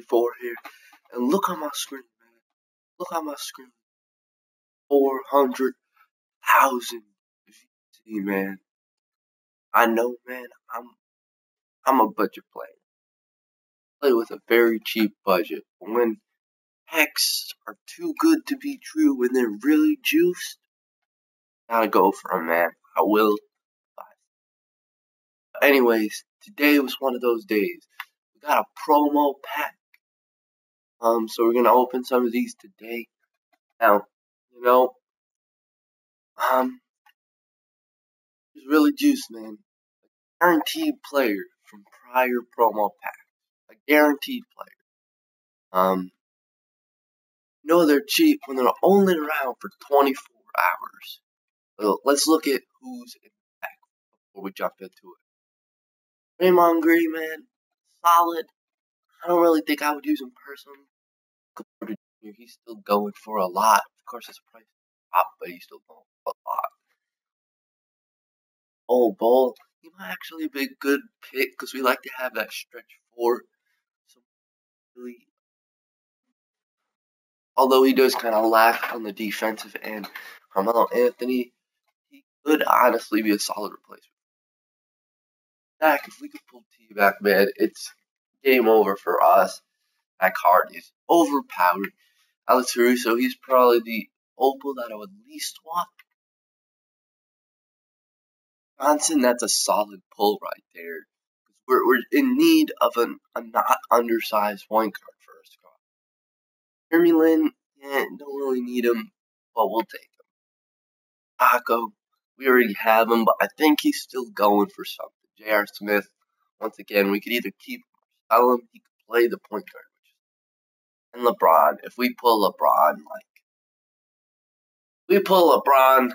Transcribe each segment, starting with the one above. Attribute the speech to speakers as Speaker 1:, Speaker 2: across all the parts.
Speaker 1: 44 here. And look on my screen, man. Look on my screen. 400,000 VC, man. I know, man. I'm I'm a budget player. Play with a very cheap budget. When packs are too good to be true, when they're really juiced, gotta go for them, man. I will. Anyways, today was one of those days. We got a promo pack. Um, so we're gonna open some of these today. Now, you know, um, it's really juice, man. A guaranteed player from prior promo pack. A guaranteed player. Um, know they're cheap when they're only around for 24 hours. So let's look at who's in the pack before we jump into it. Draymond Green, man, solid. I don't really think I would use him personally. He's still going for a lot. Of course, his price is but he's still going for a lot. Oh, Bol, he might actually be a good pick because we like to have that stretch four. So really, although he does kind of lack on the defensive end, Carmelo Anthony, he could honestly be a solid replacement. Back, if we could pull T back, man, it's game over for us. That card is overpowered. Alex Caruso, he's probably the opal that I would least want. Johnson, that's a solid pull right there. We're, we're in need of an, a not undersized point guard for us. Jeremy Lin, don't really need him, but we'll take him. Tacko, we already have him, but I think he's still going for something. J.R. Smith, once again, we could either keep sell him. He could play the point guard. And LeBron, if we pull LeBron, like, we pull LeBron,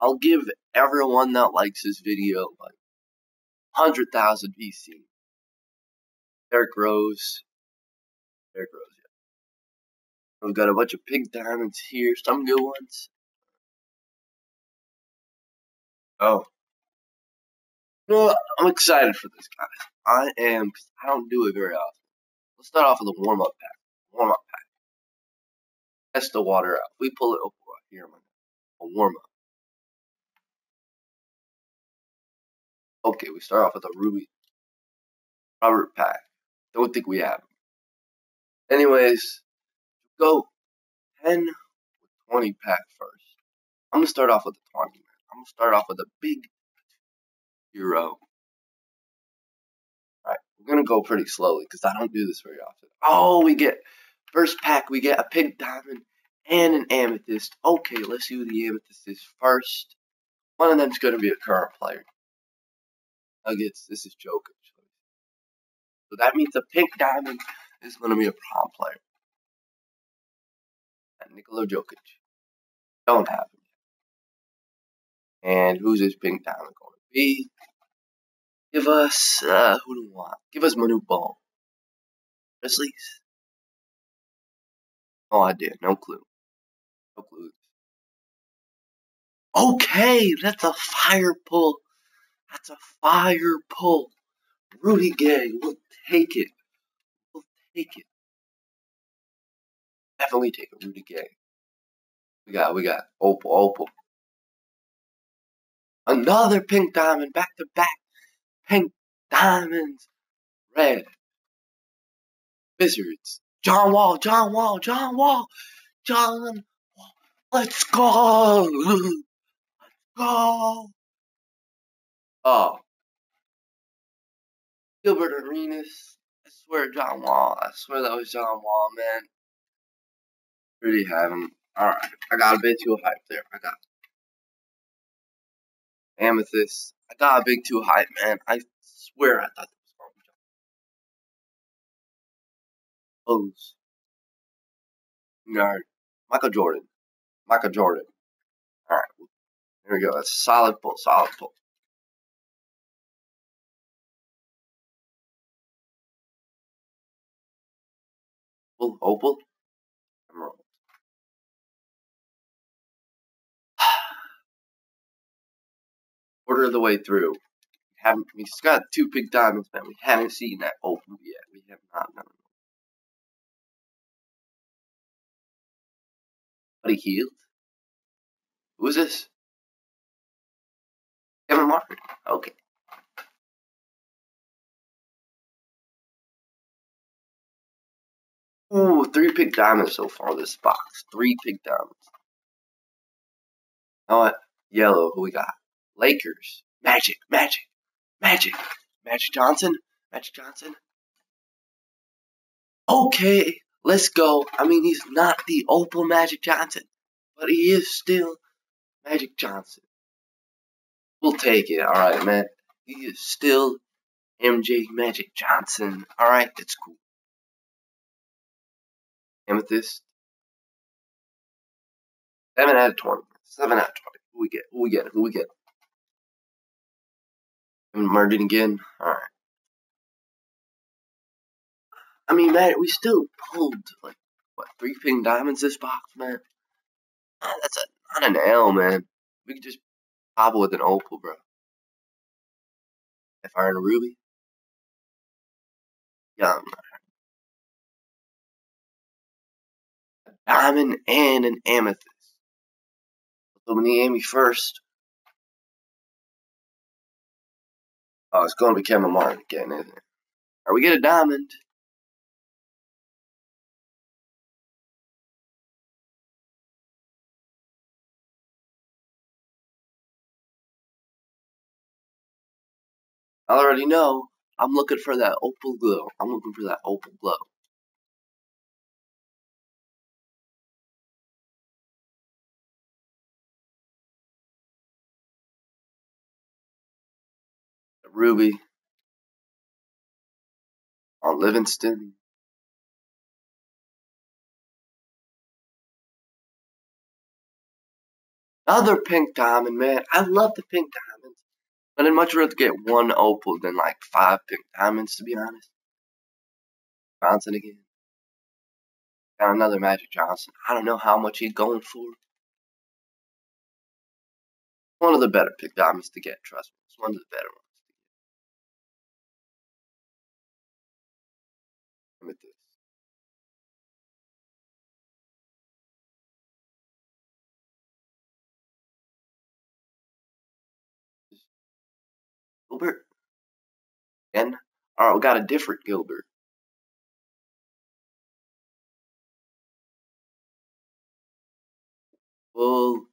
Speaker 1: I'll give everyone that likes this video like 100,000 VC. Derrick Rose. Derrick Rose, yeah. We've got a bunch of pink diamonds here, some good ones. Oh. I'm excited for this, guys. I am, because I don't do it very often. Let's start off with a warm up pack. Warm up pack. Test the water out. We pull it up right here, man. A warm up. Okay, we start off with a Ruby Robert pack. Don't think we have him. Anyways, go 10 with 20 pack first. I'm gonna start off with a 20, man. I'm gonna start off with a big hero. Alright, we're gonna go pretty slowly because I don't do this very often. Oh, we get first pack, we get a pink diamond and an amethyst. Okay, let's see who the amethyst is first. One of them's gonna be a current player. Nuggets, this is Jokic. So that means a pink diamond is to be a prom player. And Nikola Jokic. Don't have him And who's this pink diamond going be? Give us, uh, who do we want? Give us Manu Ball. Grizzlies? No idea, no clue. No clue. Okay, that's a fire pull. That's a fire pull. Rudy Gay, we'll take it. We'll take it. Definitely take it, Rudy Gay. We got, we got Opal, Opal. Another pink diamond, back to back. Pink diamonds, red. Wizards. John Wall, John Wall, John Wall, John Wall. Let's go. Let's go. Oh. Gilbert Arenas. I swear John Wall. I swear that was John Wall, man. Pretty have him. Alright. I got a bit too hype there. I got Amethyst. I got a big too hype, man. I swear I thought that was wrong. O's. Nerd. Michael Jordan. Michael Jordan. Alright. There we go. That's a solid pull. Solid pull. Opal, opal, quarter of the way through. We haven't we got two big diamonds, man. We haven't seen that open yet. We have not done it. But he healed. Who is this? Kevin Martin. Okay. Ooh, three big diamonds so far this box. Three big diamonds. You know what? Yellow, who we got? Lakers. Magic, Magic, Magic. Magic Johnson? Magic Johnson? Okay, let's go. I mean, he's not the Opal Magic Johnson, but he is still Magic Johnson. We'll take it, alright, man. He is still MJ Magic Johnson. Alright, that's cool. Amethyst. 7 out of 20. 7 out of 20. Who we get? Who we get? Who we get? Merging again. Alright. I mean, man, we still pulled, like, what, three pink diamonds this box, man? Ah, that's a, not an L, man. We could just pop with an opal, bro. If I earn a ruby. Yeah, a diamond and an amethyst. Illuminate me first. Oh, it's going to be Kevin Martin again, isn't it? Or we get a diamond. I already know. I'm looking for that opal glow. I'm looking for that opal glow. Ruby. On Livingston. Another pink diamond, man. I love the pink diamonds. But I'd much rather get one opal than like five pink diamonds, to be honest. Johnson again. Got another Magic Johnson. I don't know how much he's going for. One of the better pick diamonds to get, trust me. It's one of the better ones. Gilbert? Again? Alright, uh, we got a different Gilbert. Well,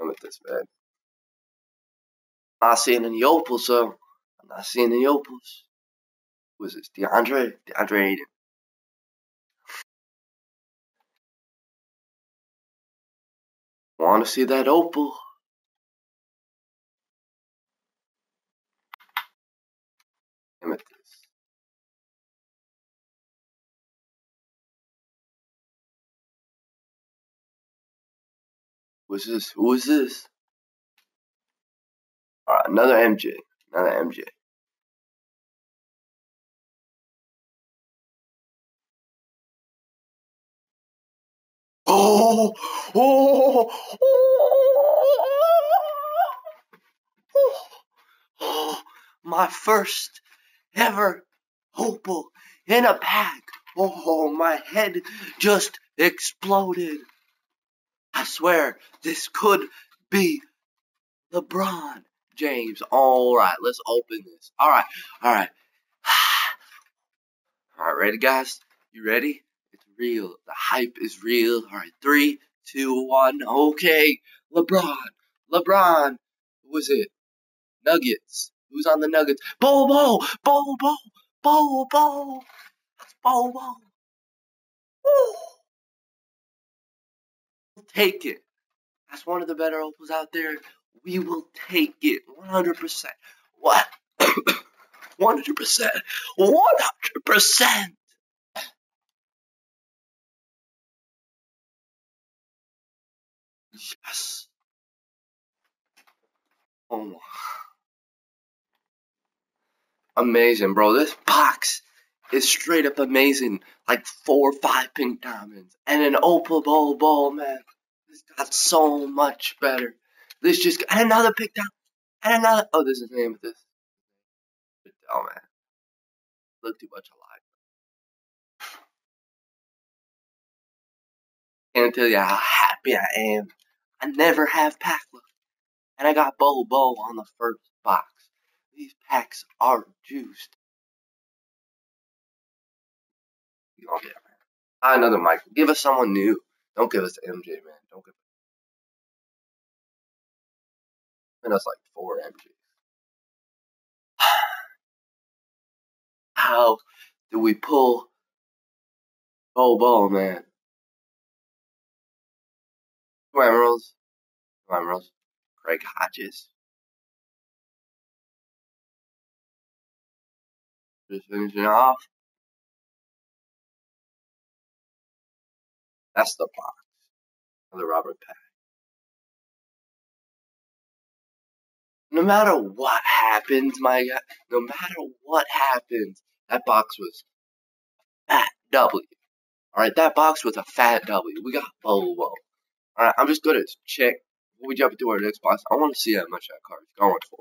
Speaker 1: amethyst, man. I'm not seeing any opals, so I'm not seeing any opals. Who is this? DeAndre? DeAndre Ayton. Want to see that opal? Amethyst. Who's this? Who is this? Alright, another MJ. Another MJ. Oh, oh, oh, oh, my first ever opal in a pack. Oh, my head just exploded. I swear, this could be LeBron James. All right, let's open this. All right, all right. All right, ready, guys? You ready? It's real. The hype is real. All right, three, two, one. Okay, LeBron. LeBron. Who was it? Nuggets. Who's on the Nuggets? Bol Bol. Bol Bol. Bol Bol. That's Bol Bol. We'll take it. That's one of the better opals out there. We will take it 100%. What? 100%. 100%. Yes. Oh. Amazing, bro. This box is straight up amazing. Like four or five pink diamonds and an opal Bol Bol, man. This got so much better. This just and another pink diamond and another. Oh, this is name of this. Oh man, look too much alike. can't tell you how happy I am. I never have pack luck. And I got Bol on the first box. These packs are juiced. You don't man. Another Michael. Give us someone new. Don't give us MJ, man. Don't give us. And us like four MJs. How do we pull Bol Bol, man? Two emeralds. Two emeralds. Craig Hodges. Just finishing off. That's the box of the Robert Pack. No matter what happens, my guy, no matter what happens, that box was fat W. Alright, that box was a fat W. We got Bol. Alright, I'm just gonna check we jump into our next box. I want to see how much that card is going for.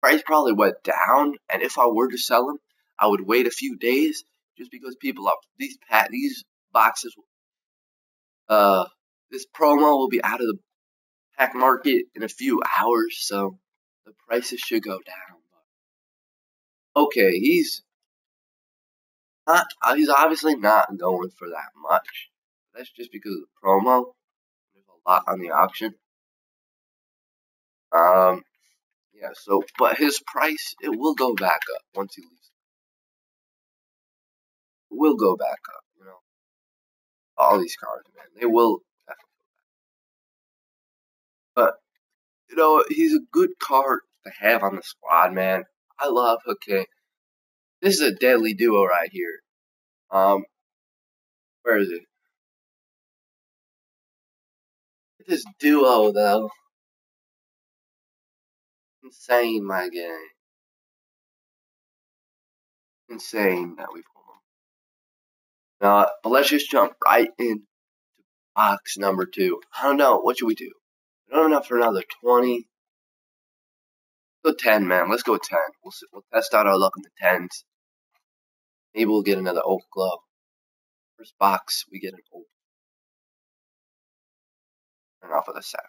Speaker 1: Price probably went down, and if I were to sell them, I would wait a few days just because people are these pat these boxes. Uh, this promo will be out of the pack market in a few hours, so the prices should go down. Okay, he's not. Uh, he's obviously not going for that much. That's just because of the promo. There's a lot on the auction. Um, yeah. So, but his price it will go back up once he leaves. It will go back up. You know, all these cards, man, they will definitely go back. But you know, he's a good card to have on the squad, man. I love Hakeem. This is a deadly duo right here. Um, where is it? This duo, though. Insane, my game. Insane that we pulled them. Now, but let's just jump right in to box number two. I don't know. What should we do? I don't know for another 20. Go 10, man. Let's go 10. We'll, see, we'll test out our luck in the 10s. Maybe we'll get another oak glove. First box, we get an oak. And off with a sapphire.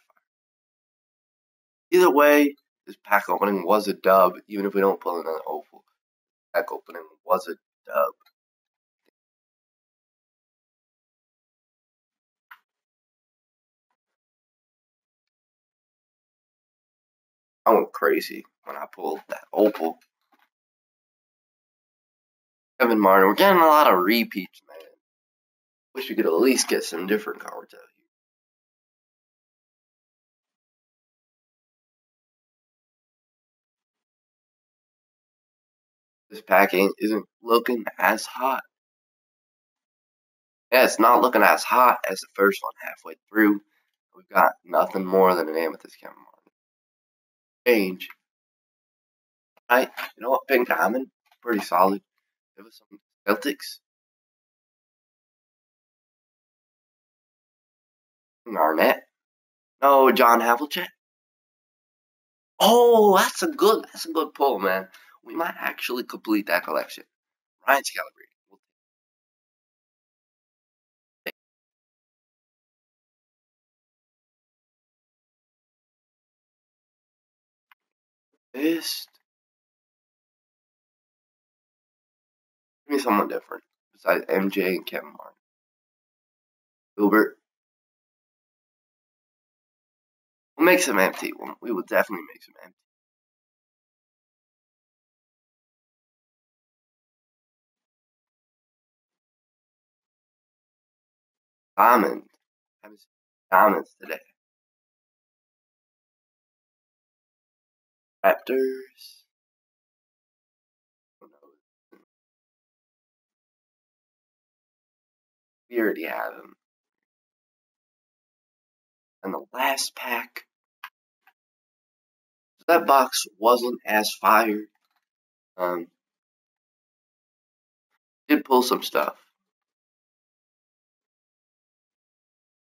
Speaker 1: Either way, this pack opening was a dub, even if we don't pull another opal. Pack opening was a dub. I went crazy when I pulled that opal. Kevin Martin. We're getting a lot of repeats, man. Wish we could at least get some different cards out This packing isn't looking as hot. Yeah, it's not looking as hot as the first one halfway through. We've got nothing more than an amethyst Kevin Change. Right? You know what? Pink Diamond. Pretty solid. Give us some Celtics. Hmm, Garnett. No, John Havlicek. Oh, that's a good that's a good pull, man. We might actually complete that collection. Brian Scalabrine. This Give me someone different besides MJ and Kevin Martin. Gilbert. We'll make some MT. We will definitely make some MT. Diamond. Diamonds today. Raptors. We already have them. And the last pack, that box wasn't as fire. Um, did pull some stuff.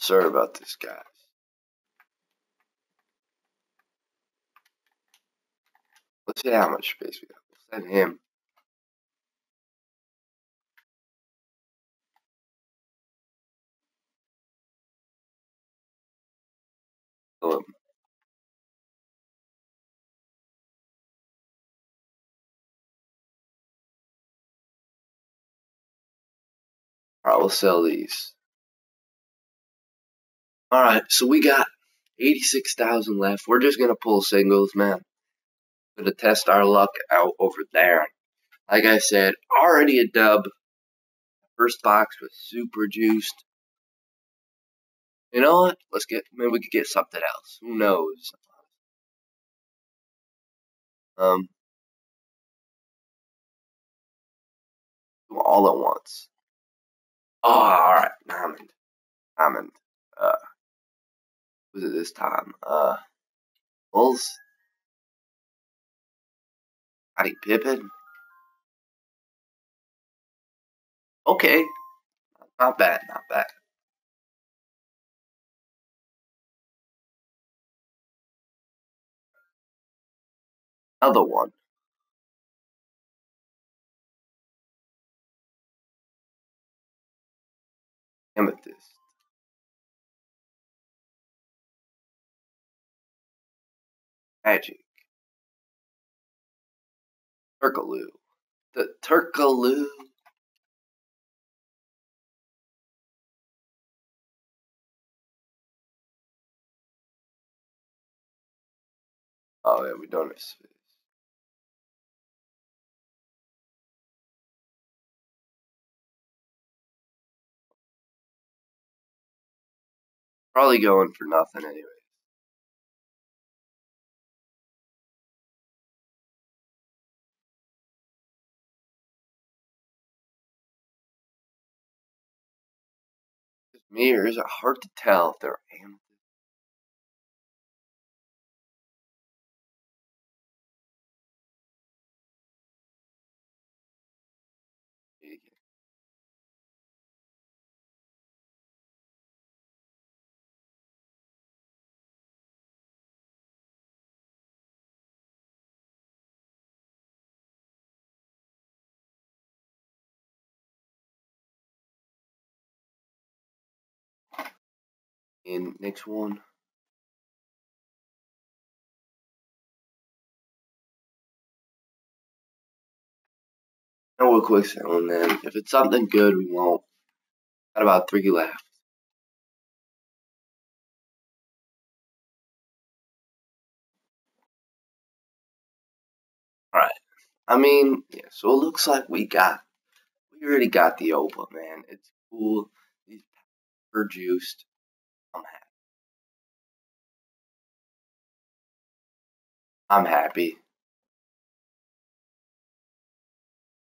Speaker 1: sorry about this, guys. Let's see how much space we have. We'll send him. Alright, we'll sell these. Alright, so we got 86,000 left. We're just going to pull singles, man. Going to test our luck out over there. Like I said, already a dub. First box was super juiced. You know what? Let's get, maybe we could get something else. Who knows? Um, all at once. Oh, alright, Diamond. Diamond. Uh, was it this time? Uh, Bulls? Scottie Pippen? Okay. Not bad, not bad. Another one. Magic. Turkoglu. The Turkoglu. Oh yeah, we don't have space. Probably going for nothing anyway. Is it hard to tell if they're amethyst? And next one. And we'll quick sell then if it's something good we won't. Got about three left. Alright. I mean, yeah, so it looks like we got we already got the Opa, man. It's cool. These are juiced. I'm happy. I'm happy.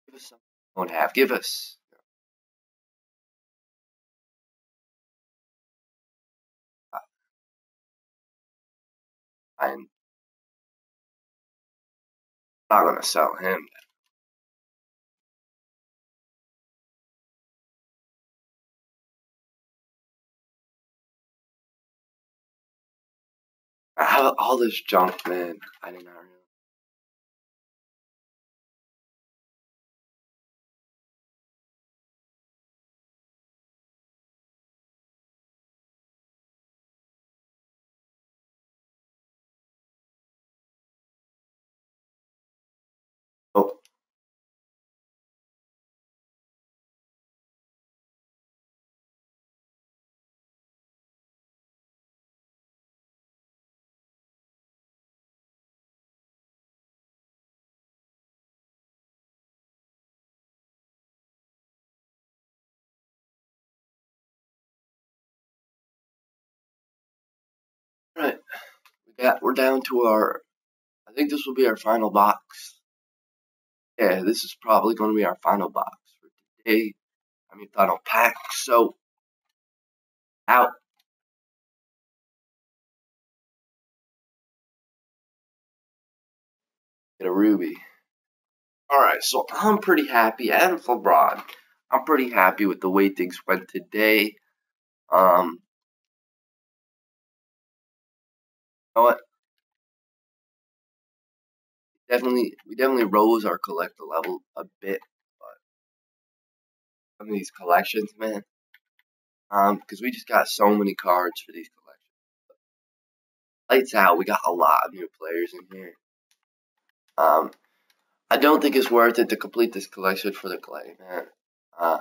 Speaker 1: Give us something we don't have. Give us. Uh, I'm not gonna sell him. All this junk, man. I did not realize. Right. We got we're down to our I think this will be our final box. Yeah, this is probably gonna be our final box for today. I mean final pack, so out. Get a ruby. Alright, so I'm pretty happy, and LeBron, I'm pretty happy with the way things went today. Um, know what? Definitely, we definitely rose our collector level a bit, but some of these collections, man. Um, because we just got so many cards for these collections. Lights out, we got a lot of new players in here. Um, I don't think it's worth it to complete this collection for the clay, man. Uh,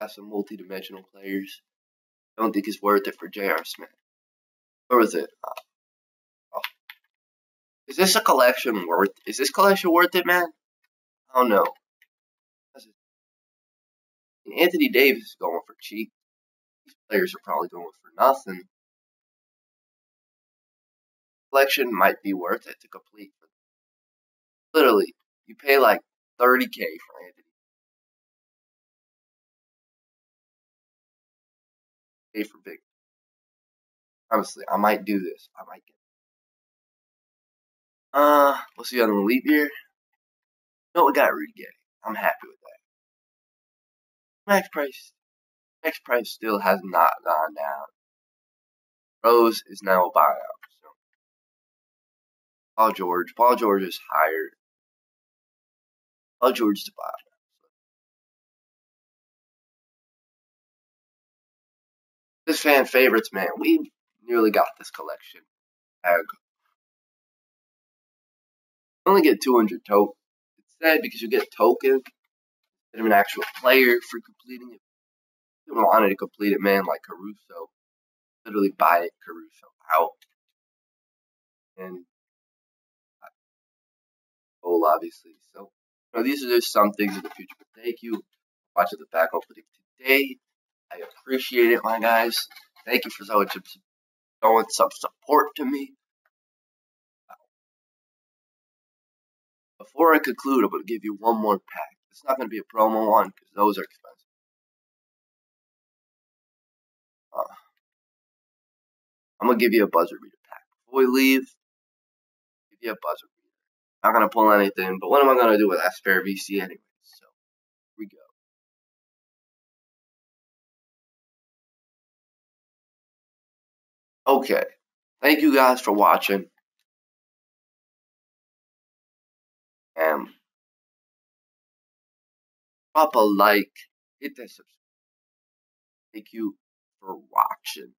Speaker 1: got some multi-dimensional players. Don't think it's worth it for J.R. Smith. Or is it? Is this a collection worth? Is this collection worth it, man? I don't know. Anthony Davis is going for cheap. These players are probably going for nothing. Collection might be worth it to complete. Literally, you pay like 30k for Anthony. Pay for big. Honestly, I might do this. I might get. Uh, we'll see on the leap year. No, we got Rudy Gay. I'm happy with that. Max price, max price still has not gone down. Rose is now a buyout. So. Paul George, Paul George is higher. Paul George is a buyout. This fan favorites, man. We nearly got this collection. Ag. only get 200 tokens. It's sad because you get tokens instead of an actual player for completing it. You wanted to complete it, man, like Caruso, literally buy it Caruso out. And goal, obviously. So, you know, these are just some things in the future. But thank you watching the back opening today. I appreciate it, my guys. Thank you for so much showing some support to me. Before I conclude, I'm going to give you one more pack. It's not going to be a promo one because those are expensive. Uh, I'm going to give you a buzzer beater pack. Before we leave, give you a buzzer beater. Not going to pull anything, but what am I going to do with that spare VC anyway? Okay. Thank you guys for watching. And drop a like, hit that subscribe. Thank you for watching.